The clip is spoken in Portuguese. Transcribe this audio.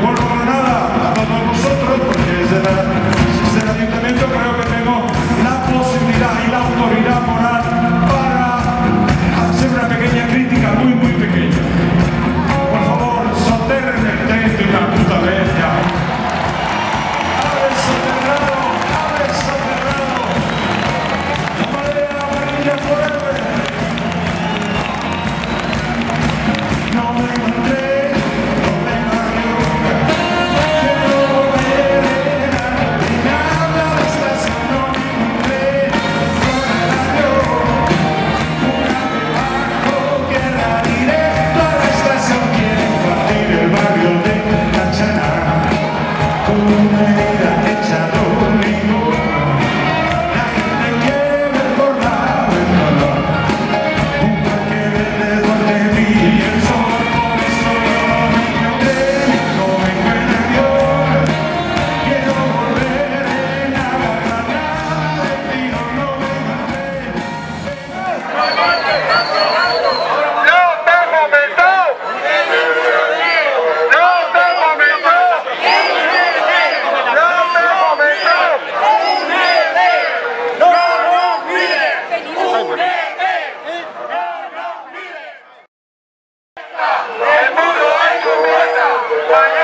tomorrow. Lembrou, começa, vai